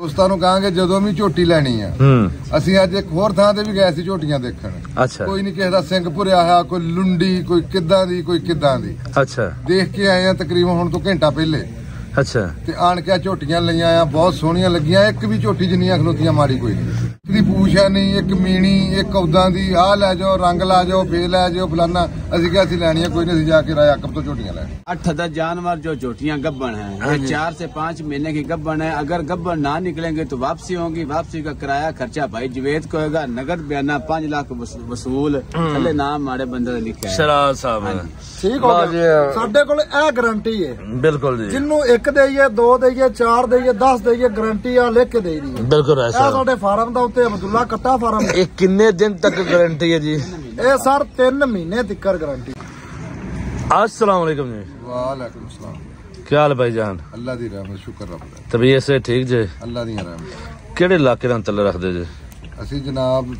ਦੋਸਤਾਂ ਨੂੰ ਕਹਾਂਗੇ ਜਦੋਂ ਵੀ ਝੋਟੀ ਲੈਣੀ ਆ। ਅਸੀਂ ਅੱਜ ਇੱਕ ਹੋਰ ਥਾਂ ਤੇ ਵੀ ਗਏ ਸੀ ਝੋਟੀਆਂ ਦੇਖਣ। ਕੋਈ ਨਹੀਂ ਕਿਸੇ ਦਾ ਸਿੰਘ ਭੁਰਿਆ ਹੋਇਆ ਕੋਈ ਲੁੰਡੀ ਕੋਈ ਕਿੱਦਾਂ ਦੀ ਕੋਈ ਕਿੱਦਾਂ ਦੀ। ਅੱਛਾ। ਦੇਖ ਕੇ ਆਏ ਆ ਤਕਰੀਬਨ ਹੁਣ ਤੋਂ ਘੰਟਾ ਪਹਿਲੇ। ਅੱਛਾ ਤੇ ਆਣ ਕੇ ਆਹ ਝੋਟੀਆਂ ਲਈਆਂ ਆ ਬਹੁਤ ਸੋਹਣੀਆਂ ਲੱਗੀਆਂ ਇੱਕ ਵੀ ਝੋਟੀ ਜਿੰਨੀਆਂ ਖਲੋਤੀਆਂ ਮਾੜੀ ਕੋਈ ਨਹੀਂ ਇੱਕ ਦੀ ਪੂਛ ਹੈ ਨਹੀਂ ਇੱਕ ਮੀਣੀ ਇੱਕ ਉਦਾਂ ਦੀ ਆਹ ਲੈ ਜਾਓ ਰੰਗ ਲਾ ਜਾਓ ਫੇਰ ਲੈ ਜਾਓ ਫਲਾਨਾ ਅਸੀਂ ਕਿਹਾ ਅਸੀਂ ਲੈਣੀਆਂ ਕੋਈ ਨਹੀਂ ਅਸੀਂ ਜਾ ਕੇ ਰਾਇਆ ਤੋਂ ਝੋਟੀਆਂ ਲੈਣ अठ दस जानवर जो चोटियां गब्बन है ये चार से पाँच महीने की गब्बन है अगर गब्बन ना निकलेंगे तो वापसी होगी वापसी का किराया खर्चा भाई जवेद को होगा नगद बयाना पाँच लाख वस- वसूल थले नाम माड़े बंदे का लिखा है ਸ਼ਰਾਬ ਸਾਹਿਬ ਠੀਕ ਹੋ ਵਾਹ ਗਿਆ ਜੀ। ਸਾਡੇ ਕੋਲ ਇਹ ਗਾਰੰਟੀ ਹੈ ਬਿਲਕੁਲ ਜੀ ਜਿੰਨੂੰ ਇੱਕ ਦੇਈਏ ਦੋ ਦੇਈਏ ਚਾਰ ਦੇਈਏ 10 ਦੇਈਏ ਗਾਰੰਟੀ ਆ ਲਿਖ ਕੇ ਦੇਈ ਦੀ ਹੈ ਬਿਲਕੁਲ ਹੈ ਇਹ ਸਾਹਿਬ ਸਾਡੇ ਫਾਰਮ ਦਾ ਉੱਤੇ ਅਬਦੁੱਲਾ ਕੱਟਾ ਫਾਰਮ ਇਹ ਕਿੰਨੇ ਦਿਨ ਤੱਕ ਗਾਰੰਟੀ ਹੈ ਜੀ ਇਹ ਸਰ 3 ਮਹੀਨੇ ਤਿੱਕਰ ਗਾਰੰਟੀ अस्सलाम वालेकुम जी ਵਾਲੇਕੁਮ ਸਲਾਮ क्या हाल भाईजान ਅੱਲਾ ਦੀ ਰਹਿਮਤ ਸ਼ੁਕਰ ਰੱਬ ਦਾ ਤਬੀਅਤ ਸੇ ਠੀਕ ਜੇ ਅੱਲਾ ਦੀਆਂ ਰਹਿਮਤਾਂ ਕਿਹੜੇ ਇਲਾਕੇ ਦਾ ਤੱਲ ਰੱਖਦੇ ਜੇ ਅਸੀਂ ਜਨਾਬ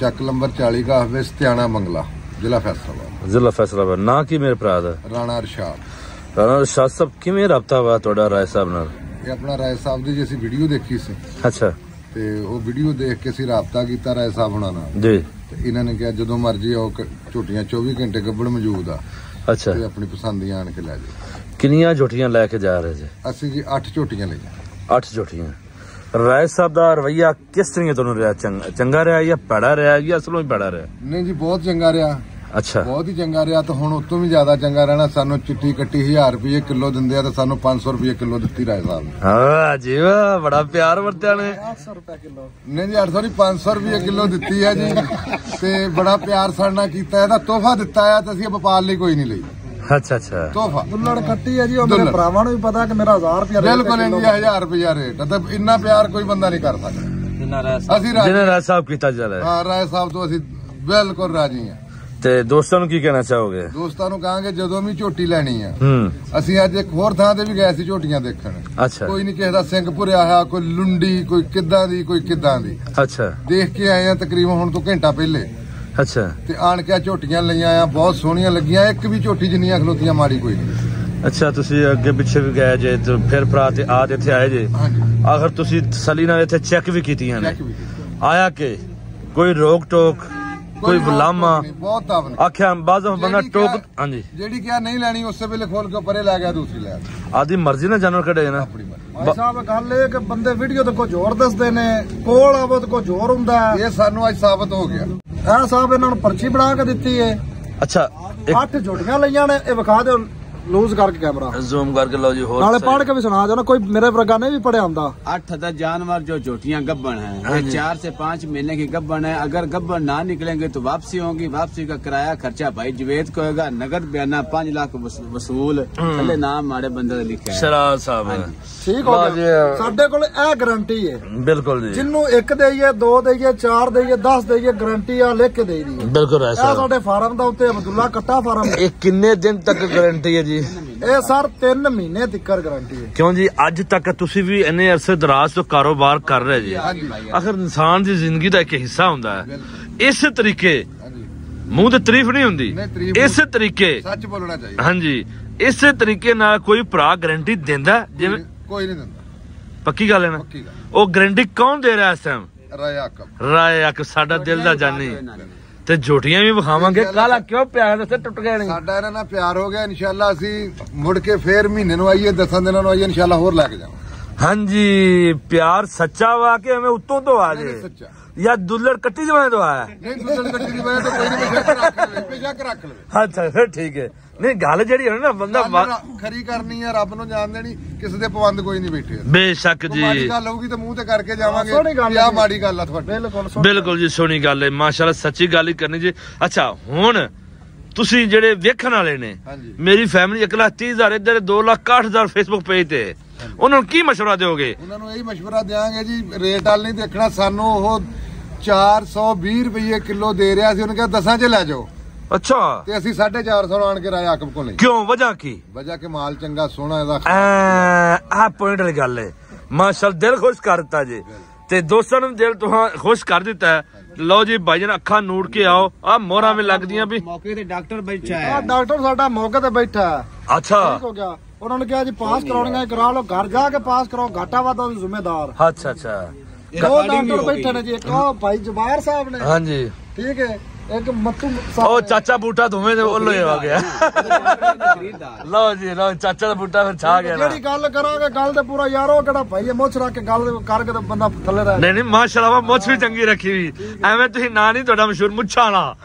ਚੱਕ ਨੰਬਰ 40 ਕਾਹਵੇ ਸਤਿਆਣਾ ਮੰਗਲਾ ਜ਼ਿਲ੍ਹਾ ਫੈਸਲਾਬਾਦ ਜ਼ਿਲ੍ਹਾ ਫੈਸਲਾਬਾਦ ਨਾਂ ਕੀ ਮੇਰੇ ਭਰਾ ਦਾ ਰਾਣਾ ਅਰਸ਼ਾਦ ਰਾਣਾ ਸ਼ਾਹ ਸਾਹਿਬ ਕਿਵੇਂ ਰابطਾ ਹੋਇਆ ਤੁਹਾਡਾ ਰਾਏ ਸਾਹਿਬ ਨਾਲ? ਇਹ ਆਪਣਾ ਰਾਏ ਸਾਹਿਬ ਦੀ ਜਿਸੀ ਵੀਡੀਓ ਦੇਖੀ ਸੀ। ਅੱਛਾ। ਤੇ ਉਹ ਵੀਡੀਓ ਦੇਖ ਕੇ ਅਸੀਂ رابطہ ਕੀਤਾ ਰਾਏ ਸਾਹਿਬ ਨਾਲ। ਜੀ। ਤੇ ਇਹਨਾਂ ਨੇ ਕਿਹਾ ਜਦੋਂ ਮਰਜ਼ੀ ਆਓ ਝੋਟੀਆਂ 24 ਘੰਟੇ ਗੱਬੜ ਮੌਜੂਦ ਆ। ਅੱਛਾ। ਤੇ ਆਪਣੀ ਪਸੰਦ ਆਣ ਕੇ ਲੈ ਜਾਓ। ਕਿੰਨੀਆਂ ਝੋਟੀਆਂ ਲੈ ਕੇ ਜਾ ਰਹੇ ਜੀ? ਅਸੀਂ ਜੀ 8 ਝੋਟੀਆਂ ਲਈਆਂ। 8 ਝੋਟੀਆਂ। ਰਾਏ ਸਾਹਿਬ ਦਾ ਰਵਈਆ ਕਿਸ ਤਰੀਕੇ ਤੁਹਾਨੂੰ ਰਿਹਾ? ਚੰਗਾ ਰਿਹਾ ਜਾਂ ਭੜਾ ਰਿਹਾ ਜਾਂ ਅਸਲੋਂ ਹੀ ਭੜਾ ਰਿਹਾ? ਨਹੀਂ ਜੀ ਬਹੁਤ ਚੰਗਾ ਰਿਹਾ। ਅੱਛਾ। ਬਹੁਤ ਹੀ ਚੰਗਾ ਰਿਹਾ ਤੇ ਹੁਣ ਉਤੋਂ ਵੀ ਜ਼ਿਆਦਾ ਚੰਗਾ ਰਹਿਣਾ। ਸਾਨੂੰ ਚਿੱਟੀ ਕੱਟੀ 1000 ਰੁਪਏ ਕਿਲੋ ਦਿੰਦੇ ਆ ਤੇ ਸਾਨੂੰ 500 ਰੁਪਏ ਕਿਲੋ ਦਿੱਤੀ ਰਾਏ ਸਾਹਿਬ ਨੇ। ਹਾਂ ਜੀ ਵਾਹ ਬੜਾ ਪਿਆਰ ਵਰਤਿਆ ਨੇ। 800 ਰੁਪਏ ਕਿਲੋ। ਨਹੀਂ ਜੀ 800 ਨਹੀਂ 500 ਰੁਪਏ ਕਿਲੋ ਦਿੱਤੀ ਹੈ ਜੀ। ਤੇ ਬੜਾ ਪਿਆਰ ਸਾਡੇ ਨਾਲ ਕੀਤਾ ਇਹਦਾ ਤੋਹਫਾ ਦਿੱਤਾ ਆ ਤੇ ਅਸੀਂ ਇਹ ਵਪਾਰ ਲਈ ਕੋਈ ਨਹੀਂ ਲਈ। ਅੱਛਾ ਅੱਛਾ। ਤੋਹਫਾ। ਦੁੱਲੜ ਕੱਟੀ ਹੈ ਜੀ ਉਹ ਮੇਰੇ। ਭਰਾਵਾਂ ਨੂੰ ਵੀ ਪਤਾ ਕਿ ਮੇਰਾ 1000 ਰੁਪਏ ਬਿਲਕੁਲ ਇੰਡੀਆ 1000 ਰੁਪਏ ਰੇਟ। ਤੇ ਇੰਨਾ ਪਿਆਰ ਕੋਈ ਬੰਦਾ ਨਹੀਂ ਕਰ ਸਕਦਾ। ਅਸੀਂ ਰਾਜੀ ਜਿਹਨੇ ਰਾਏ ਸਾਹਿਬ ਕੀਤਾ ਜਾ ਰਿਹਾ ਹਾਂ ਰਾਏ ਸਾਹਿਬ ਤੋਂ ਅਸੀਂ ਬਿਲਕੁਲ ਰਾਜੀ ਹਾਂ। ਤੇ ਦੋਸਤਾਂ ਨੂੰ ਕੀ ਕਹਿਣਾ ਚਾਹੋਗੇ? ਦੋਸਤਾਂ ਨੂੰ ਕਹਾਂਗੇ ਜਦੋਂ ਵੀ ਝੋਟੀ ਲੈਣੀ ਆ। ਅਸੀਂ ਅੱਜ ਇੱਕ ਹੋਰ ਥਾਂ ਤੇ ਵੀ ਗਏ ਸੀ ਝੋਟੀਆਂ ਦੇਖਣ। ਅੱਛਾ। ਕੋਈ ਨਹੀਂ ਕਿਸੇ ਦਾ ਸਿੰਘ ਭੁਰਿਆ ਹੋਇਆ ਕੋਈ ਲੁੰਡੀ ਕੋਈ ਕਿੱਦਾਂ ਦੀ ਕੋਈ ਕਿੱਦਾਂ ਦੀ। ਅੱਛਾ। ਦੇਖ ਕੇ ਆਏ ਆ ਤਕਰੀਬਨ ਹੁਣ ਤੋਂ ਘੰਟਾ ਪਹਿਲੇ। ਅੱਛਾ। ਤੇ ਆਣ ਕੇ ਝੋਟੀਆਂ ਲਈਆਂ ਆ ਬਹੁਤ ਸੋਹਣੀਆਂ ਲੱਗੀਆਂ ਇੱਕ ਵੀ ਝੋਟੀ ਜਿੰਨੀਆਂ ਖਲੋਤੀਆਂ ਮਾੜੀ ਕੋਈ ਨਹੀਂ ਅੱਛਾ ਤੁਸੀਂ ਅੱਗੇ ਪਿੱਛੇ ਵੀ ਗਏ ਜੇ ਤੇ ਫਿਰ ਭਰਾ ਤੇ ਆ ਇੱਥੇ ਆਏ ਜੇ। ਆਖਰ ਤੁਸੀਂ ਤਸੱਲੀ ਨਾਲ ਇੱਥੇ ਚੈੱਕ ਵੀ ਕੀਤੀਆਂ ਨੇ। ਆਇਆ ਕਿ ਕੋਈ ਰੋਕ ਟੋਕ ਕੋਈ ਬੁਲਾਮਾ। ਨਹੀਂ, ਬਹੁਤ ਤਾਵਨ ਆਖਿਆ ਬਾਜ਼ ਬੰਦਾ ਕਿਹਾ- ਹਾਂਜੀ। ਜਿਹੜੀ ਕਿਹਾ ਨਹੀਂ ਲੈਣੀ ਉਸੇ ਵੇਲੇ ਖੋਲ ਕੇ ਪਰੇ ਲੈ ਗਿਆ ਦੂਸਰੀ ਲੈ। ਆਦੀ ਮਰਜ਼ੀ ਨਾਲ ਜਾਨਵਰ ਕੱਢੇ ਨਾ ਆਪਣੀ ਮਰਜ਼ੀ। ਭਾਈ ਸਾਹਿਬ ਗੱਲ ਇਹ ਕਿ ਬੰਦੇ ਵੀਡੀਓ ਤੇ ਕੁਝ ਹੋਰ ਦੱਸਦੇ ਨੇ ਕੋਲ ਆਵੋ ਤੇ ਕੁਝ ਹੋਰ ਹੁੰਦਾ। ਇਹ ਸਾਨੂੰ ਅੱਜ ਸਾਬਤ ਹੋ ਗਿਆ। ਇਹ ਸਾਹਿਬ ਇਹਨਾਂ ਨੂੰ ਪਰਚੀ ਬਣਾ ਕੇ ਦਿੱਤੀ ਹੈ ਅੱਛਾ ਅੱਠ ਝੋਟੀਆਂ ਲਈਆਂ ਨੇ ਇਹ ਵਿਖਾ ਦਿਓ। ਲੂਜ਼ ਕਰਕੇ ਕੈਮਰਾ ਜ਼ੂਮ ਕਰਕੇ ਲਓ ਜੀ ਹੋਰ ਨਾਲੇ ਸਹੀ। ਪੜ੍ਹ ਕੇ ਵੀ ਸੁਣਾ ਦਿਓ ਨਾ ਕੋਈ ਮੇਰੇ ਵਰਗਾ ਨਹੀਂ ਵੀ ਪੜਿਆ ਹੁੰਦਾ अठ दस जानवर जो चोटियां गब्बन है ये चार से पाँच महीने की गब्बन है अगर गब्बन ना निकलेंगे तो वापसी होगी वापसी का किराया खर्चा भाई जवेद को होगा नगद बयाना पाँच लाख वस- वसूल थले नाम माड़े बंदे का लिखा है ਸ਼ਰਾਬ ਸਾਹਿਬ ਠੀਕ ਹੋ ਵਾਹ ਗਿਆ ਜੀ। ਸਾਡੇ ਕੋਲ ਇਹ ਗਾਰੰਟੀ ਹੈ ਬਿਲਕੁਲ ਜੀ ਜਿੰਨੂੰ ਇੱਕ ਦੇਈਏ ਦੋ ਦੇਈਏ ਚਾਰ ਦੇਈਏ 10 ਦੇਈਏ ਗਾਰੰਟੀ ਆ ਲਿਖ ਕੇ ਦੇਈ ਦੀ ਹੈ ਬਿਲਕੁਲ ਹੈ ਇਹ ਸਾਹਿਬ ਸਾਡੇ ਫਾਰਮ ਦਾ ਉੱਤੇ ਅਬਦੁੱਲਾ ਕੱਟਾ ਫਾਰਮ ਇਹ ਕਿੰਨੇ ਦਿਨ ਤੱਕ ਗਾਰੰਟੀ ਹੈ ਜੀ ਇਹ ਸਰ 3 ਮਹੀਨੇ ਤਿੱਕਰ ਗਾਰੰਟੀ ਹੈ। ਕਿਉਂ ਜੀ? ਅੱਜ ਤੱਕ ਤੁਸੀਂ ਵੀ ਇੰਨੇ ਅਰਸੇ ਦਰਾਜ਼ ਤੋਂ ਕਾਰੋਬਾਰ ਕਰ ਰਹੇ ਜੀ। ਆਖਰ ਇਨਸਾਨ ਦੀ ਜ਼ਿੰਦਗੀ ਦਾ ਇੱਕ ਹਿੱਸਾ ਹੁੰਦਾ ਹੈ। ਇਸੇ ਤਰੀਕੇ ਹਾਂਜੀ। ਮੂੰਹ ਤੇ ਤਾਰੀਫ ਨਹੀਂ ਹੁੰਦੀ। ਇਸੇ ਤਰੀਕੇ ਸੱਚ ਬੋਲਣਾ ਚਾਹੀਦਾ। ਹਾਂਜੀ। ਇਸੇ ਤਰੀਕੇ ਨਾਲ ਕੋਈ ਭਰਾ ਗਾਰੰਟੀ ਦਿੰਦਾ? ਜਿਵੇਂ ਕੋਈ ਨਹੀਂ ਦਿੰਦਾ। ਪੱਕੀ ਗੱਲ ਹੈ ਨਾ? ਉਹ ਗਾਰੰਟੀ ਕੌਣ ਦੇ ਰਿਹਾ ਇਸ ਟਾਈਮ ਰਾਇਆ ਆਕਬ। ਰਾਏ ਆ ਕਿ ਸਾਡਾ ਦਿਲ ਦਾ ਜਾਨੀ। ਤੇ ਝੋਟੀਆਂ ਵੀ ਵਿਖਾਵਾਂਗੇ। ਕਾਲਾ ਕਿਉਂ ਪਿਆ ਦੱਸੇ ਟੁੱਟ ਗਏ ਨੇ? ਸਾਡਾ ਇਹਨਾਂ ਨਾਲ ਪਿਆਰ ਹੋ ਗਿਆ ਇਨਸ਼ਾਅੱਲਾ ਅਸੀਂ ਮੁੜ ਕੇ ਫੇਰ ਮਹੀਨੇ ਨੂੰ ਆਈਏ ਦਸਾਂ ਦਿਨਾਂ ਨੂੰ ਆਈਏ ਇਨਸ਼ਾਅੱਲਾ ਹੋਰ ਲੈ ਕੇ ਜਾਵਾਂਗੇ। ਹਾਂਜੀ ਪਿਆਰ ਸੱਚਾ ਵਾ ਕਿ ਐਵੇਂ ਉੱਤੋਂ ਤੋਂ ਆ ਜੇ? ਸੱਚਾ। ਜਾਂ ਦੁੱਲੜ ਕੱਟੀ ਜਵਾਂ ਤੋਂ ਆਇਆ ਨਹੀਂ ਦੁੱਧ ਗੱਡੀ ਦੀ ਵਜ੍ਹਾ ਤੋਂ ਕੋਈ ਨਹੀਂ ਬੇਸ਼ੱਕ ਰੱਖ ਲਵੇ ਬੇਸ਼ੱਕ ਰੱਖ ਲਵੇ। ਅੱਛਾ ਫਿਰ ਠੀਕ ਹੈ। ਨਹੀਂ ਗੱਲ ਜਿਹੜੀ ਹੈ ਨਾ ਬੰਦਾ ਵਾ- ਖਰੀ ਕਰਨੀ ਹੈ ਰੱਬ ਨੂੰ ਜਾਣ ਦੇਣੀ ਕਿਸੇ ਦੇ ਪਵੰਦ ਕੋਈ ਨਹੀਂ ਬੈਠੇ ਬੇਸ਼ੱਕ ਮਾੜੀ ਜੀ। ਗੱਲ ਹੋਊਗੀ ਤਾਂ ਮੂੰਹ ਤੇ ਕਰਕੇ ਜਾਵਾਂਗੇ ਸੋਹਣੀ ਗੱਲ ਕਿ ਆਹ ਹੈ। ਮਾੜੀ ਗੱਲ ਆ ਤੁਹਾਡੀ। ਬਿਲਕੁਲ ਸੁਣ ਬਿਲਕੁਲ ਜੀ ਸੋਹਣੀ ਗੱਲ ਹੈ। ਮਾਸ਼ਾਅੱਲਾ ਸੱਚੀ ਗੱਲ ਹੀ ਕਰਨੀ ਜੀ। ਅੱਛਾ ਹੁਣ ਤੁਸੀਂ ਜਿਹੜੇ ਵੇਖਣ ਵਾਲੇ ਨੇ ਹਾਂਜੀ। ਮੇਰੀ ਫੈਮਿਲੀ 1 ਲੱਖ 30 ਹਜ਼ਾਰ ਇੱਧਰ 2 ਲੱਖ 60 ਹਜ਼ਾਰ ਫੇਸਬੁੱਕ ਪੇਜ ਤੇ। ਉਹਨਾਂ ਨੂੰ ਕੀ ਮਸ਼ਵਰਾ ਦਿਓਗੇ? ਉਹਨਾਂ ਨੂੰ ਇਹੀ ਮਸ਼ਵਰਾ ਦਿਆਂਗੇ ਜੀ ਰੇਟ ਵਾਲ ਨਹੀਂ ਦੇਖਣਾ। ਸਾਨੂੰ ਉਹ 420 ਰੁਪਏ ਕਿਲੋ ਦੇ ਰਿਹਾ ਸੀ ਉਹਨੇ ਕਿਹਾ ਦਸਾਂ 'ਚ ਲੈ ਜਾਓ। ਅੱਛਾ। ਤੇ ਅਸੀਂ 450 ਆਣ ਕੇ ਰਾਇਆ ਆਕਬ ਕੋਲ ਨਹੀਂ। ਕਿਉਂ? ਵਜ੍ਹਾ ਕੀ? ਵਜ੍ਹਾ ਕਿ ਮਾਲ ਚੰਗਾ ਸੋਹਣਾ ਇਹਦਾ। ਆ ਪੁਆਇੰਟ ਵਾਲੀ ਗੱਲ ਹੈ ਮਾਸ਼ਾਅੱਲ ਦਿਲ ਖੁਸ਼ ਕਰ ਦਿੱਤਾ ਜੀ। ਤੇ ਦੋਸਤਾਂ ਨੂੰ ਦਿਲ ਤੋਂ ਖੁਸ਼ ਕਰ ਦਿੱਤਾ। ਹੈ ਲਓ ਜੀ ਭਾਈ ਜਨ ਅੱਖਾਂ ਨੂੜ ਕੇ ਆਓ। ਆ ਮੋਹਰਾਂ ਵੀ ਲੱਗਦੀਆਂ ਵੀ। ਮੌਕੇ ਤੇ ਡਾਕਟਰ ਬੈਠਾ ਹੈ। ਆ ਡਾਕਟਰ ਸਾਡਾ ਮੌਕੇ ਤੇ ਬੈਠਾ ਅੱਛਾ। ਠੀਕ ਹੋ ਗਿਆ। ਉਹਨਾਂ ਨੇ ਕਿਹਾ ਜੀ ਪਾਸ ਕਰਾਉਣੀਆਂ ਕਰਾ ਲਓ। ਘਰ ਜਾ ਕੇ ਪਾਸ ਕਰਾਓ। ਘਾਟਾ ਵਾਦਾ ਉਹਦੇ ਜ਼ਿੰਮੇਦਾਰ। ਅੱਛਾ ਅੱਛਾ। ਦੋ ਡਾਕਟਰ ਬੈਠੇ ਜੀ। ਇੱਕ ਭਾਈ ਜਵਾਰ ਸਾਹਿਬ ਨੇ। ਹਾਂਜੀ। ਠੀਕ ਹੈ। ਇੱਕ ਮੱਤੂ ਉਹ ਚਾਚਾ ਬੂਟਾ ਦੋਵੇਂ ਦੇ ਉੱਲੋ ਹੀ ਆ ਗਿਆ। ਲਓ ਜੀ ਲਓ ਚਾਚਾ ਦਾ ਬੂਟਾ ਫਿਰ ਛਾ ਗਿਆ ਜਿਹੜੀ ਗੱਲ ਕਰਾਂਗੇ ਗੱਲ ਤੇ ਪੂਰਾ ਯਾਰ ਉਹ ਕਿਹੜਾ ਭਾਈ ਇਹ ਮੁੱਛ ਰੱਖ ਕੇ ਗੱਲ ਕਰਕੇ ਤਾਂ ਬੰਦਾ ਥੱਲੇ ਰਹਿ ਨਹੀਂ ਨਹੀਂ ਮਾਸ਼ਾਅੱਲਾ ਮੁੱਛ ਵੀ ਚੰਗੀ ਰੱਖੀ ਵੀ ਐਵੇਂ ਤੁਸੀਂ ਨਾਂ ਨਹੀਂ ਤੁਹਾਡਾ ਮਸ਼ਹੂਰ ਮੁੱਛਾਂ ਵਾਲਾ।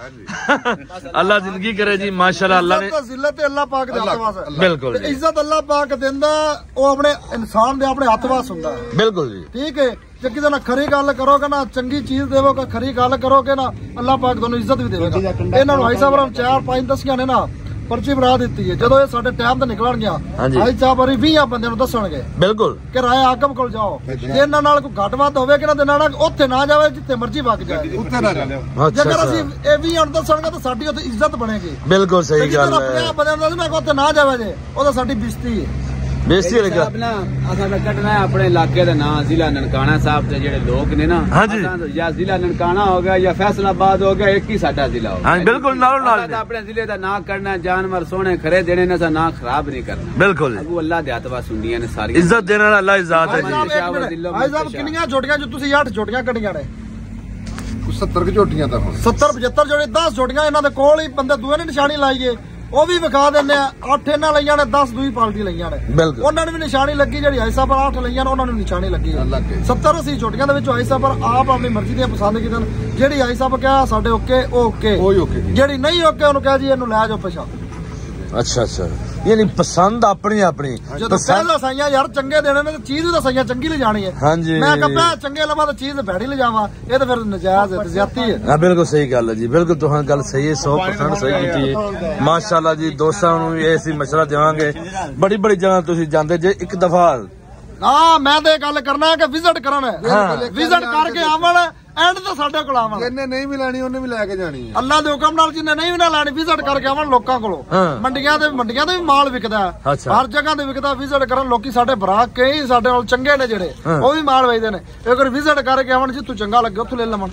ਅੱਲਾ ਜ਼ਿੰਦਗੀ ਕਰੇ ਜੀ ਮਾਸ਼ਾਅੱਲਾ ਅੱਲਾ ਨੇ ਜ਼ਿਲਤ ਤੇ ਅੱਲਾਹ ਪਾਕ ਦੇ ਹੱਥ ਵਾਸ ਬਿਲਕੁਲ ਇੱਜ਼ਤ ਅੱਲਾਹ ਪਾਕ ਦਿੰਦਾ ਉਹ ਆਪਣੇ ਇਨਸਾਨ ਦੇ ਆਪਣੇ ਹੱਥ ਵਾਸ ਹੁੰਦਾ। ਬਿਲਕੁਲ ਜੀ। ਠੀਕ ਹੈ। ਜੇ ਕਿਸੇ ਨਾਲ ਖਰੀ ਗੱਲ ਕਰੋਗੇ ਨਾ ਚੰਗੀ ਚੀਜ਼ ਦੇਵੋਗੇ ਖਰੀ ਗੱਲ ਕਰੋਗੇ ਨਾ ਅੱਲਾਹ ਪਾਕ ਤੁਹਾਨੂੰ ਇੱਜ਼ਤ ਵੀ ਦੇਵੇਗਾ। ਇਹਨਾਂ ਨੂੰ ਭਾਈ ਸਾਹਿਬ ਰਾਮ ਚਾਰ ਪੰਜ ਦਸੀਆਂ ਨੇ ਨਾ ਪਰਚੀ ਬਣਾ ਦਿੱਤੀ ਹੈ। ਜਦੋਂ ਇਹ ਸਾਡੇ ਟਾਈਮ ਤੇ ਨਿਕਲਣ ਗਿਆ ਹਾਂਜੀ। ਭਾਈ ਸਾਹਿਬ ਹਰੀ 20 ਬੰਦਿਆਂ ਨੂੰ ਦੱਸਣਗੇ ਬਿਲਕੁਲ। ਕਿ ਰਾਏ ਆਕਮ ਕੋਲ ਜਾਓ। ਜੇ ਇਹਨਾਂ ਨਾਲ ਕੋਈ ਘੱਟ ਵੱਧ ਹੋਵੇ ਕਿ ਨਾ ਦੇ ਨਾਲ ਉੱਥੇ ਨਾ ਜਾਵੇ ਜਿੱਥੇ ਮਰਜ਼ੀ ਵਗ ਜਾਏ। ਉੱਥੇ ਨਾ ਜਾ ਅੱਛਾ ਜੇਕਰ ਅਸੀਂ ਇਹ 20 ਨੂੰ ਦੱਸਣਗੇ ਤਾਂ ਸਾਡੀ ਉੱਥੇ ਇੱਜ਼ਤ ਬਣੇਗੀ। ਬਿਲਕੁਲ ਸਹੀ ਜੇ ਗੱਲ ਹੈ। ਆਪ ਬੰਦਿਆਂ ਨੂੰ ਮੈਂ ਉੱਥੇ ਨਾ ਜਾਵੇ ਜੇ ਉਹ ਤਾਂ ਸਾਡੀ ਬਿਸਤੀ ਹੈ। ਬੇਇੱਜ਼ਤੀ ਵਾਲੀ ਸਾਹਿਬ ਨਾ ਅਸਾਂ ਦਾ ਕੱਢਣਾ ਹੈ ਆਪਣੇ ਇਲਾਕੇ ਦਾ ਨਾਂ ਜ਼ਿਲ੍ਹਾ ਨਨਕਾਣਾ ਸਾਹਿਬ ਦੇ ਜਿਹੜੇ ਲੋਕ ਨੇ ਨਾ ਹਾਂਜੀ। ਜਾਂ ਜ਼ਿਲ੍ਹਾ ਨਨਕਾਣਾ ਹੋ ਗਿਆ ਜਾਂ ਫੈਸਲਾਬਾਦ ਹੋ ਗਿਆ ਇੱਕ ਹੀ ਸਾਡਾ ਜ਼ਿਲ੍ਹਾ ਹੋ ਗਿਆ। ਹਾਂ ਬਿਲਕੁਲ ਨਾਲੋਂ ਨਾਲ ਆਪਣੇ ਜ਼ਿਲ੍ਹੇ ਦਾ ਨਾਂ ਕਰਨਾ ਜਾਨਵਰ ਸੋਹਣੇ ਖਰੇ ਦੇਣੇ ਨੇ ਸਾ ਨਾਂ ਖਰਾਬ ਨਹੀਂ ਕਰਨਾ। ਬਿਲਕੁਲ। ਅਗੂ ਅੱਲਾਹ ਦੇ ਹੱਥ ਵਾ ਸੁਣੀਆਂ ਨੇ ਸਾਰੀਆਂ। ਇੱਜ਼ਤ ਦੇਣ ਵਾਲਾ ਅੱਲਾ ਇਜ਼ਾਤ ਹੈ ਜੀ। ਭਾਈ ਸਾਹਿਬ। ਕਿੰਨੀਆਂ ਛੋਟੀਆਂ ਜੋ ਤੁਸੀਂ 8 ਛੋਟੀਆਂ ਕੱਢੀਆਂ ਨੇ? 70 ਕੁ ਝੋਟੀਆਂ ਤਾਂ ਹੁਣ। 70 75 ਜਿਹੜੇ 10 ਛੋਟੀਆਂ ਇਹਨਾਂ ਦੇ ਕੋਲ ਹੀ ਬੰਦੇ ਦੂਏ ਨੇ ਨਿਸ਼ਾਨੀ ਲਾਈਏ। ਉਹ ਵੀ ਵਿਖਾ ਦਿੰਦੇ ਆ 8 ਇਹਨਾਂ ਲਈਆਂ ਨੇ 10 ਦੂਈ ਪਾਲਟੀ ਲਈਆਂ ਨੇ ਉਹਨਾਂ ਨੂੰ ਵੀ ਨਿਸ਼ਾਨੀ ਲੱਗੀ ਜਿਹੜੀ ਹਾਈ ਸਾਹਿਬ 8 ਲਈਆਂ ਨੇ ਉਹਨਾਂ ਨੂੰ ਨਿਸ਼ਾਨੀ ਲੱਗੀ ਹੈ। ਲੱਗ ਗਈ। 70 ਅਸੀਂ ਛੋਟੀਆਂ ਦੇ ਵਿੱਚੋਂ ਹਾਈ ਸਾਹਿਬ ਆਪ ਆਪਣੀ ਮਰਜ਼ੀ ਦੀਆਂ ਪਸੰਦ ਕੀਤੀਆਂ ਨੇ। ਜਿਹੜੀ ਹਾਈ ਸਾਹਿਬ ਕਿਹਾ ਸਾਡੇ ਓਕੇ ਓਕੇ। ਜਿਹੜੀ ਨਹੀਂ ਓਕੇ ਉਹਨੂੰ ਕਹਿ ਜੀ ਇਹਨੂੰ ਲੈ ਜਾਓ ਪਿਛਾ ਅੱਛਾ ਅੱਛਾ ਯਾਨੀ ਪਸੰਦ ਆਪਣੀ ਆਪਣੀ। ਜਦੋਂ ਪਹਿਲਾਂ ਸਾਈਆਂ ਯਾਰ ਚੰਗੇ ਦੇਣੇ ਨੇ ਤੇ ਚੀਜ਼ ਵੀ ਤਾਂ ਸਾਈਆਂ ਚੰਗੀ ਲੈ ਜਾਣੀ ਹੈ। ਹਾਂਜੀ। ਮੈਂ ਕੱਪਾ ਚੰਗੇ ਲਵਾਂ ਤਾਂ ਚੀਜ਼ ਭੈੜੀ ਲੈ ਜਾਵਾਂ ਇਹ ਤਾਂ ਫਿਰ ਨਜਾਇਜ਼ ਹੈ ਤੇ ਜ਼ਿਆਦਤੀ ਹੈ। ਹਾਂ ਬਿਲਕੁਲ ਸਹੀ ਗੱਲ ਹੈ ਜੀ। ਬਿਲਕੁਲ ਤੁਹਾਡੀ ਗੱਲ ਸਹੀ ਹੈ 100% ਸਹੀ ਕੀਤੀ ਹੈ। ਮਾਸ਼ਾਅੱਲਾ ਜੀ ਦੋਸਤਾਂ ਨੂੰ ਇਹ ਅਸੀਂ ਮਸ਼ਵਰਾ ਦੇਵਾਂਗੇ। ਬੜੀ ਬੜੀ ਜਗ੍ਹਾ ਤੁਸੀਂ ਜਾਂਦੇ ਜੇ ਇੱਕ ਦਫਾ। ਹਾਂ ਮੈਂ ਤੇ ਇਹ ਗੱਲ ਕਰਨਾ ਹੈ ਕਿ ਵਿਜ਼ਿਟ ਕਰਨ ਹਾਂ। ਵਿਜ਼ਿਟ ਕਰਕੇ ਆਵਣ ਐਂਡ ਤਾਂ ਸਾਡੇ ਕੋਲ ਆਵਣ ਜਿਹਨੇ ਨਹੀਂ ਵੀ ਲੈਣੀ ਉਹਨੇ ਵੀ ਲੈ ਕੇ ਜਾਣੀ ਹੈ। ਅੱਲਾ ਦੇ ਹੁਕਮ ਨਾਲ ਜਿੰਨੇ ਨਹੀਂ ਵੀ ਨਾ ਲੈਣੀ ਵਿਜ਼ਿਟ ਕਰਕੇ ਆਵਣ ਲੋਕਾਂ ਕੋਲੋਂ। ਮੰਡੀਆਂ ਦੇ ਮੰਡੀਆਂ ਦੇ ਵੀ ਮਾਲ ਵਿਕਦਾ। ਹਰ ਜਗ੍ਹਾ ਤੇ ਵਿਕਦਾ ਵਿਜ਼ਿਟ ਕਰਨ ਲੋਕੀ ਸਾਡੇ ਭਰਾ ਕਈ ਸਾਡੇ ਨਾਲ ਚੰਗੇ ਨੇ ਜਿਹੜੇ। ਉਹ ਵੀ ਮਾਲ ਵੇਚਦੇ ਨੇ। ਇੱਕ ਵਾਰ ਵਿਜ਼ਿਟ ਕਰਕੇ ਆਵਣ ਜਿੱਥੋਂ ਚੰਗਾ ਲੱਗੇ ਉੱਥੋਂ ਲੈ ਲਵਣ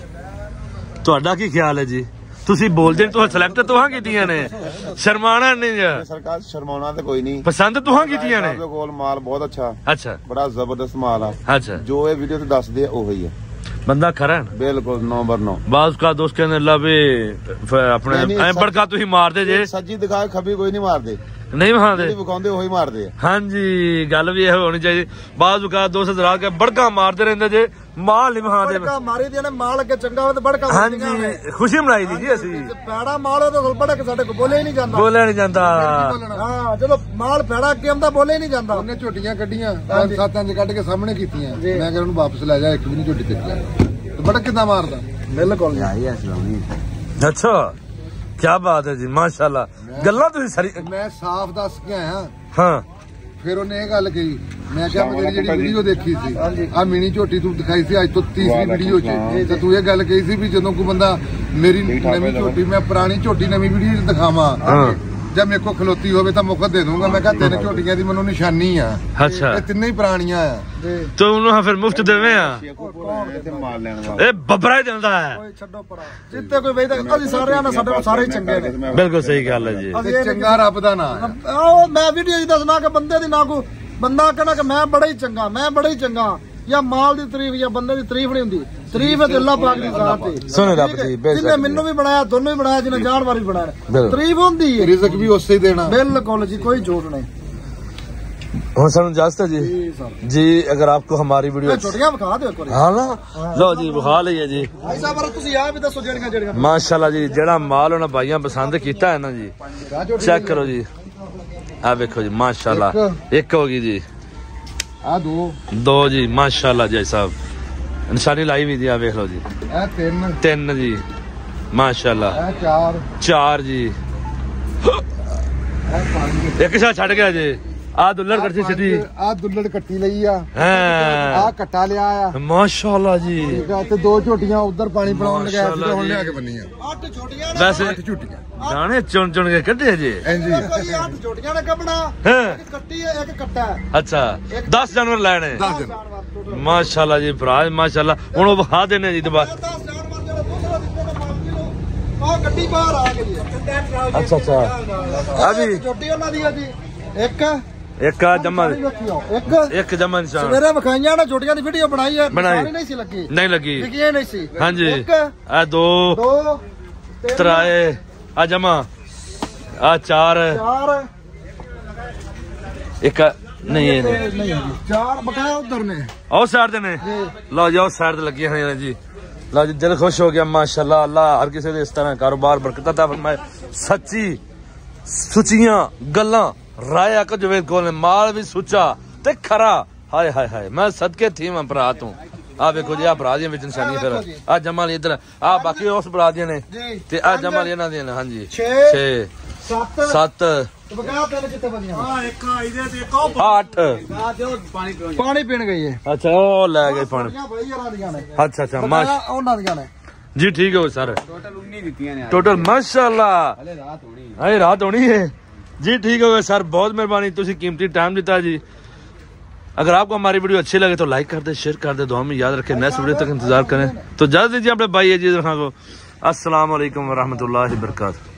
ਤੁਹਾਡਾ ਕੀ ਖਿਆਲ ਹੈ ਜੀ? ਤੁਸੀਂ ਬੋਲਦੇ ਤੁਹਾਂ ਸਿਲੈਕਟ ਤੁਹਾਂ ਕੀਤੀਆਂ ਨੇ। ਸ਼ਰਮਾਣਾ ਨਹੀਂ ਜੀ ਸਰਕਾਰ ਸ਼ਰਮਾਉਣਾ ਤੇ ਕੋਈ ਨਹੀਂ। ਪਸੰਦ ਤੁਹਾਂ ਕੀਤੀਆਂ ਨੇ? ਕੋਲ ਮਾਲ ਬਹੁਤ ਅੱਛਾ। ਅੱਛਾ। ਬੜਾ ਜ਼ਬਰਦਸਤ ਮਾਲ ਆ। ਅੱਛਾ। ਜੋ ਇਹ ਵੀਡੀਓ ਤੇ ਦੱਸਦੇ ਆ ਉਹੀ ਆ। ਬੰਦਾ ਖਰਾ ਹੈ ਬਿਲਕੁਲ ਨੰਬਰ 9 ਬਾਜ਼ ਕਾ ਦੋਸਤ ਕਹਿੰਦੇ ਅੱਲਾ ਵੀ ਆਪਣੇ ਨਹੀਂ, ਨਹੀਂ, ਐ ਬੜਕਾ ਤੁਸੀਂ ਮਾਰਦੇ ਜੇ। ਸੱਜੀ ਦਿਖਾਏ ਖੱਬੀ ਕੋਈ ਨਹੀਂ ਨਹੀਂ ਜਿਹੜੀ ਵਿਖਾਉਂਦੇ ਉਹੀ ਮਾਰਦੇ ਆ। ਹਾਂਜੀ ਗੱਲ ਵੀ ਇਹ ਹੋਣੀ ਚਾਹੀਦੀ। ਬਾਜ਼ ਕਾ ਦੋਸਤ ਜਰਾ ਕੇ ਬੜਕਾ ਮਾਰਦੇ ਰਹਿੰਦੇ ਜੇ ਮਾਲ ਨਹੀਂ ਮਹਾਦੇ ਬੜਕਾ ਮਾਰੀ ਦੀਆਂ ਨੇ ਮਾਲ ਅੱਗੇ ਚੰਗਾ ਹੋਵੇ ਤੇ ਬੜਕਾ ਮਾਰਦੀਆਂ ਨੇ। ਹਾਂਜੀ ਖੁਸ਼ੀ ਮਨਾਈ ਦੀ ਜੀ ਅਸੀਂ। ਤੇ ਪੈੜਾ ਮਾਲ ਹੋਵੇ ਤਾਂ ਬੜਕ ਸਾਡੇ ਕੋਲ ਬੋਲੇ ਹੀ ਨਹੀਂ ਜਾਂਦਾ। ਬੋਲਿਆ ਨਹੀਂ ਜਾਂਦਾ। ਹਾਂ ਜਦੋਂ ਮਾਲ ਪੈੜਾ ਅੱਗੇ ਆਉਂਦਾ ਬੋਲੇ ਹੀ ਨਹੀਂ ਜਾਂਦਾ। ਉਹਨੇ ਝੋਟੀਆਂ ਕੱਢੀਆਂ ਪੰਜ ਸੱਤ ਇੰਚ ਕੱਢ ਕੇ ਸਾਹਮਣੇ ਕੀਤੀਆਂ। ਮੈਂ ਕਿਹਾ ਉਹਨੂੰ ਵਾਪਸ ਲੈ ਜਾ ਇੱਕ ਵੀ ਨਹੀਂ ਝੋਟੀ ਤੇ ਤੇ ਬੜਾ ਕਿੱਦਾਂ ਮਾਰਦਾ? ਬਿਲਕੁਲ ਆਈ ਅਸਲਾਮੀ ਅੱਛਾ। ਕੀ ਬਾਤ ਹੈ ਜੀ ਮਾਸ਼ਾਅੱਲਾ। ਗੱਲਾਂ ਤੁਸੀਂ ਸਾਰੀ ਮੈਂ ਸਾਫ਼ ਦੱਸ ਕੇ ਆਇਆ। ਹਾਂ। ਫਿਰ ਉਹਨੇ ਇਹ ਗੱਲ ਕਹੀ। ਮੈਂ ਕਿਹਾ ਮੈਂ ਤੇਰੀ ਜਿਹੜੀ ਵੀਡੀਓ ਦੇਖੀ ਸੀ ਆ ਮਿਨੀ ਝੋਟੀ ਤੂੰ ਦਿਖਾਈ ਸੀ ਅੱਜ ਤੋਂ ਤੀਸਰੀ ਵੀਡੀਓ 'ਚ। ਤੇ ਤੂੰ ਇਹ ਗੱਲ ਕਹੀ ਸੀ ਵੀ ਜਦੋਂ ਕੋਈ ਬੰਦਾ ਮੇਰੀ ਨਵੀਂ ਝੋਟੀ ਮੈਂ ਪੁਰਾਣੀ ਝੋਟੀ ਨਵੀਂ ਵੀਡੀਓ 'ਚ ਦਿਖਾਵਾਂ। ਜਦ ਮੇਰੇ ਕੋਲ ਖਲੋਤੀ ਹੋਵੇ ਤਾਂ ਮੁੱਖ ਦੇ ਦੂੰਗਾ ਮੈਂ ਕਿਹਾ ਤਿੰਨ ਝੋਟੀਆਂ ਦੀ ਮੈਨੂੰ ਨਿਸ਼ਾਨੀ ਆ। ਅੱਛਾ। ਇਹ ਤਿੰਨੇ ਹੀ ਪੁਰਾਣੀਆਂ ਆ। ਤੂੰ ਉਹਨੂੰ ਫਿਰ ਮੁਫਤ ਦੇਵੇਂ ਆ? ਇਹ ਬੱਬਰਾ ਹੀ ਦਿੰਦਾ ਹੈ। ਓਏ ਛੱਡੋ ਪਰਾ ਜਿੱਤੇ ਕੋਈ ਵੇਚਦਾ ਅਸੀਂ ਸਾਰਿਆਂ ਨਾਲ ਸਾਡੇ ਕੋਲ ਸਾਰੇ ਹੀ ਚੰਗੇ ਨੇ। ਬਿਲਕੁਲ ਸਹੀ ਗੱਲ ਹੈ ਜੀ। ਇਹ ਚੰਗਾ ਰੱਬ ਦਾ ਨਾਂ ਹੈ। ਆਹ ਮੈਂ ਵੀਡੀਓ 'ਚ ਦੱਸਣਾ ਕਿ ਬੰਦੇ ਦੀ ਨਾ ਕੋਈ ਬੰਦਾ ਕਹਿੰਦਾ ਕਿ ਮੈਂ ਬੜਾ ਹੀ ਚੰਗਾ ਮੈਂ ਬੜਾ ਹੀ ਚੰਗਾ। ਜਾਂ ਮਾਲ ਦੀ ਤਾਰੀਫ ਜਾਂ ਬੰਦੇ ਦੀ ਤਾਰੀਫ ਨਹੀਂ ਹੁੰਦੀ। ਤਾਰੀਫ ਹੈ ਤੇ ਅੱਲਾਹ ਪਾਕ ਦੀ ਜ਼ਾਤ ਹੈ ਸੁਣ ਰੱਬ ਠੀਕ ਹੈ? ਦੀ, ਬੇਸ਼ੱਕ ਜਿਹਨੇ ਮੈਨੂੰ ਵੀ ਬਣਾਇਆ ਦੋਨੋਂ ਹੀ ਬਣਾਇਆ ਜਿਹਨੇ ਜਾਨਵਰ ਵੀ ਬਣਾਇਆ ਬਿਲਕੁਲ। ਤਾਰੀਫ ਹੁੰਦੀ ਹੈ ਰਿਜ਼ਕ ਵੀ ਉਸੇ ਹੀ ਦੇਣਾ बिल्कुल जी कोई झूठ नहीं ਹੁਣ ਸਾਨੂੰ ਇਜਾਜ਼ਤ ਹੈ ਜੀ जी अगर आपको हमारी वीडियो मैं छोटियां बखा दो एक बार हाँ ना लो जी ਵਿਖਾ ਲਈਏ ਜੀ ऐसा बार ਤੁਸੀਂ ਆ ਵੀ ਦੱਸੋ ਜਿਹੜੀਆਂ ਜਿਹੜੀਆਂ ਮਾਸ਼ਾਅੱਲਾ ਜੀ ਜਿਹੜਾ ਮਾਲ ਉਹਨਾਂ ਬਾਈਆਂ ਪਸੰਦ ਕੀਤਾ ਹੈ ਨਾ ਜੀ ਚੈੱਕ ਕਰੋ ਜੀ ਆ ਵੇਖੋ ਜੀ ਮਾਸ਼ਾਅੱਲਾ ਇੱਕ ਹੋ ਗਈ ਜੀ ਆ ਦੋ ਦੋ ਜੀ ਮਾਸ਼ਾਅੱਲਾ ਜੀ ਸਾਹਿਬ ਨਿਸ਼ਾਨੀ ਲਾਈ ਵੀ ਜੀ ਆ ਵੇਖ ਲਓ ਜੀ। ਇਹ ਤਿੰਨ। ਤਿੰਨ ਜੀ। ਮਾਸ਼ਾਅੱਲਾ। ਇਹ ਚਾਰ। ਚਾਰ ਜੀ। ਇਹ ਪੰਜ। ਇੱਕ ਸ਼ਾ ਛੱਡ ਗਿਆ ਜੀ। ਆ ਦੁੱਲਰ ਕਰਸੀ ਸਿੱਧੀ। ਆ ਦੁੱਲੜ ਕੱਟੀ ਲਈ ਆ। ਆ ਹਾਂ ਕੱਟਾ ਲਿਆ ਆ। ਮਾਸ਼ਾਅੱਲਾ ਜੀ। ਠੀਕ ਆ ਤੇ ਦੋ ਝੋਟੀਆਂ ਉਧਰ ਪਾਣੀ ਪਿਲਾਉਣ ਲਗਾਇਆ ਸੀ ਤੇ ਹੁਣ ਲਿਆ ਕੇ ਬੰਨੀਆਂ ਅੱਠ ਛੋਟੀਆਂ ਨੇ ਵੈਸੇ ਅੱਠ ਝੋਟੀਆਂ। ਦਾਣੇ ਚੁਣ ਚੁਣ ਕੇ ਕੱਢੇ ਜੀ। ਇੰਜੀ ਦੇਖੋ ਜੀ ਅੱਠ ਛੋਟੀਆਂ ਨੇ ਕੱਪੜਾ। ਹਾਂ। ਇੱਕ ਕੱਟੀ ਹੈ ਇੱਕ ਕੱਟਾ ਹੈ। ਅੱਛਾ। 10 ਜਾਨਵਰ ਲੈਣੇ। 10 ਦਿਨ ਜਾਨਵਰ। ਮਾਸ਼ਾਅੱਲਾ ਜੀ ਭਰਾ ਮਾਸ਼ਾਅੱਲਾ। ਹੁਣ ਉਹ ਵਿਖਾ ਦੇਣੇ ਜੀ ਦੁਬਾਰਾ। ਇਹ ਦਸ ਜਾਨਵਰ ਜਿਹੜਾ ਦੂਸਰਾ ਦਿੱਤੇ ਨੇ ਮਾਲਕੀ ਨੂੰ ਉਹ ਗੱਡੀ ਬਾਹਰ ਆ ਗਈ ਹੈ ਅੱਛਾ ਅੱਛਾ। ਆ ਜੀ। ਛੋਟੀ ਉਹਨਾਂ ਦੀ ਹੈ ਜੀ ਇੱਕ। ਇੱਕ ਆ ਜਮਾ ਵੇਖਿਓ ਇੱਕ। ਇੱਕ ਜਮਾ ਨਿਸ਼ਾਨ ਸਵੇਰੇ ਵਿਖਾਈਆਂ ਨਾ ਛੋਟੀਆਂ ਦੀ ਵੀਡੀਓ ਬਣਾਈ ਹੈ ਬਣਾਈ। ਸਾਰੀ ਨਹੀਂ ਸੀ ਲੱਗੀ। ਨਹੀਂ ਲੱਗੀ। ਵਿਖੀਆਂ ਨਹੀਂ ਸੀ। ਹਾਂਜੀ। ਇੱਕ। ਆ ਦੋ। ਤਰਾਏ। ਆ ਜਮਾ। ਆ ਚਾਰ। ਚਾਰ। ਇੱਕ ਨਹੀਂ ਇਹ ਨਹੀਂ। ਨਹੀਂ ਹੈਗੀ। ਚਾਰ ਬਕਾਇਆ ਉਧਰ ਨੇ। ਉਹ ਸਾਈਡ ਤੇ ਨੇ। ਲਓ ਜੀ ਉਹ ਸਾਈਡ ਤੇ ਲੱਗੀਆਂ ਹੋਈਆਂ ਨੇ ਜੀ। ਲਓ ਜੀ ਦਿਲ ਖੁਸ਼ ਹੋ ਗਿਆ ਮਾਸ਼ਾਅੱਲਾ ਅੱਲਾ ਹਰ ਕਿਸੇ ਦੇ ਇਸ ਤਰ੍ਹਾਂ ਕਾਰੋਬਾਰ ਬਰਕਤ ਅਤਾ ਫਰਮਾਏ। ਸੱਚੀ ਸੁਚੀਆਂ ਗੱਲਾਂ ਰਾਇਆ ਕੋ ਜਵੇਦ ਕੋਲ ਨੇ ਮਾਲ ਵੀ ਸੁੱਚਾ ਤੇ ਖਰਾ। ਹਾਏ ਹਾਏ ਹਾਏ ਮੈਂ ਸਦਕੇ ਥੀ ਮੈਂ ਭਰਾ ਤੂੰ। ਆ ਵੇਖੋ ਜੀ ਆ ਭਰਾ ਦੀਆਂ ਵਿੱਚ ਨਿਸ਼ਾਨੀ ਫਿਰ। ਆ ਜਮਾ ਲਈ ਇਧਰ ਆ ਬਾਕੀ ਉਸ ਭਰਾ ਦੀਆਂ ਨੇ। ਤੇ ਆ ਜਮਾ ਲਈ ਇਹਨਾਂ ਦੀਆਂ ਨੇ ਹਾਂਜੀ। ਛੇ। 6 ਸੱਤ 7 ਤੇ ਬਕਾਇਆ ਤਿੰਨ ਕਿੱਥੇ ਬਚੀਆਂ ਹਾਂ 8 ਆ ਦਿਓ ਪਾਣੀ ਪੀਓ ਜੀ। ਪਾਣੀ ਪੀਣ ਗਈ ਹੈ ਅੱਛਾ ਉਹ ਲੈ ਗਏ ਪਾਣੀ ਬਈ ਯਾਰਾਂ ਦੀਆਂ ਨੇ ਅੱਛਾ ਅੱਛਾ ਮਾਸ਼ ਬਕਾਇਆ ਉਹਨਾਂ ਦੀਆਂ ਨੇ ਜੀ ਠੀਕ ਹੋ ਸਰ ਟੋਟਲ 19 ਦਿੱਤੀਆਂ ਨੇ ਅੱਜ। टोटल माशाल्लाह ਹਲੇ ਰਾਤ ਹੋਣੀ ਹੈ। अरे रात होनी है जी ठीक हो गया सर बहुत मेहरबानी तुसी कीमती टाइम दिता जी अगर आपको हमारी वीडियो अच्छी लगे तो लाइक कर दे शेयर कर दे दुआ में याद रखें नेक्स्ट वीडियो तक इंतजार करें तो जल्द दीजिए अपने भाई अजीज खां को अस्सलाम वालेकुम वरहमतुल्लाहि वबरकातुहू